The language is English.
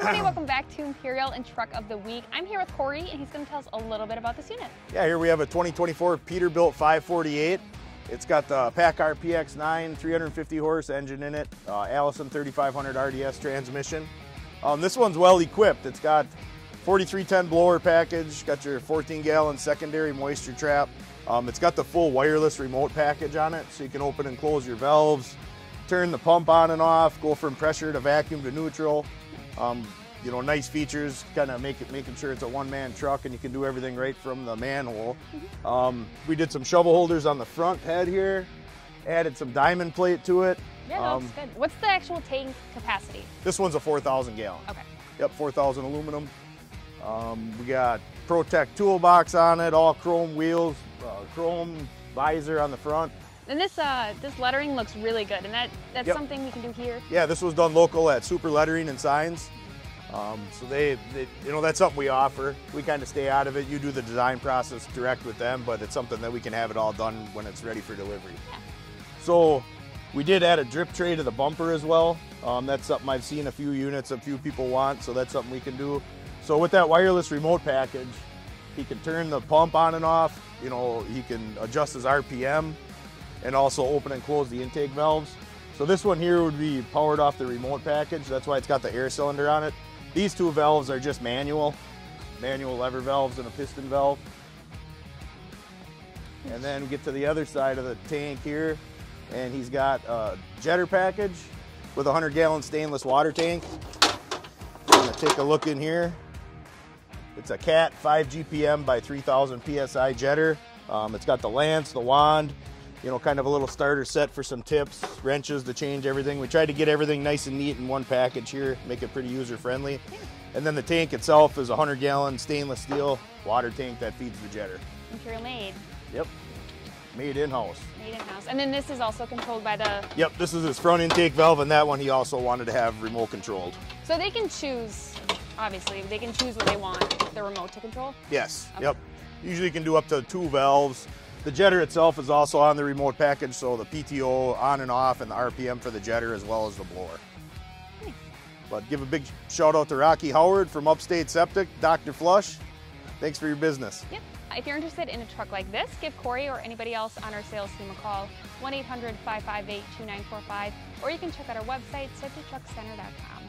everybody, welcome back to Imperial and Truck of the Week. I'm here with Corey and he's going to tell us a little bit about this unit. Yeah, here we have a 2024 Peterbilt 548. It's got the PACCAR PX9 350 horse engine in it, uh, Allison 3500 RDS transmission. Um, this one's well equipped. It's got 4310 blower package, got your 14 gallon secondary moisture trap. Um, it's got the full wireless remote package on it, so you can open and close your valves, turn the pump on and off, go from pressure to vacuum to neutral. Um, you know, nice features, kind of make it, making sure it's a one-man truck and you can do everything right from the manhole. Mm-hmm. Um, we did some shovel holders on the front head here, added some diamond plate to it. Yeah, no, Um, good. What's the actual tank capacity? This one's a 4,000 gallon. Okay. Yep, 4,000 aluminum. Um, we got Protect toolbox on it, all chrome wheels, uh, chrome visor on the front. And this uh, this lettering looks really good, and that that's Yep. something we can do here. Yeah, this was done local at Super Lettering and Signs. Um, so they, they, you know, that's something we offer. We kind of stay out of it. You do the design process direct with them, but it's something that we can have it all done when it's ready for delivery. So we did add a drip tray to the bumper as well. Um, that's something I've seen a few units, a few people want, so that's something we can do. So with that wireless remote package, he can turn the pump on and off. You know, he can adjust his RPM and also open and close the intake valves. So this one here would be powered off the remote package. That's why it's got the air cylinder on it. These two valves are just manual, manual lever valves and a piston valve. And then get to the other side of the tank here, and he's got a jetter package with a 100 gallon stainless water tank. I'm gonna take a look in here. It's a CAT 5 GPM by 3000 PSI jetter. Um, it's got the lance, the wand, you know, kind of a little starter set for some tips, wrenches to change everything. We tried to get everything nice and neat in one package here, make it pretty user friendly. And then the tank itself is a 100 gallon stainless steel water tank that feeds the jetter. Imperial made, Yep, made in-house. made in house. And then this is also controlled by the. Yep, this is his front intake valve, and that one he also wanted to have remote controlled. So they can choose. Obviously, they can choose what they want the remote to control. Yes, Okay. yep. Usually you can do up to two valves. The jetter itself is also on the remote package, so the PTO on and off and the RPM for the jetter as well as the blower. But give a big shout out to Rocky Howard from Upstate Septic, Dr. Flush. Thanks for your business. Yep. If you're interested in a truck like this, give Corey or anybody else on our sales team a call, 1 800 558 2945, or you can check out our website, safetytruckcenter.com.